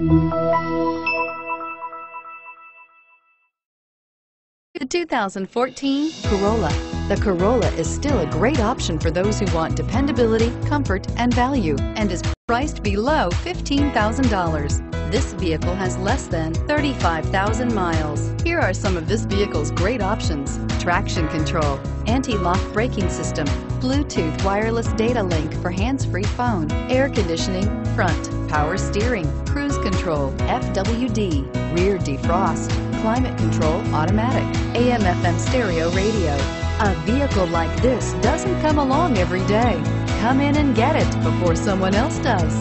The 2014 Corolla. The Corolla is still a great option for those who want dependability, comfort, and value, and is priced below $15,000. This vehicle has less than 35,000 miles. Here are some of this vehicle's great options. Traction control, anti-lock braking system, Bluetooth wireless data link for hands-free phone, air conditioning, front, power steering, cruise control, FWD, rear defrost, climate control automatic, AM FM stereo radio. A vehicle like this doesn't come along every day. Come in and get it before someone else does.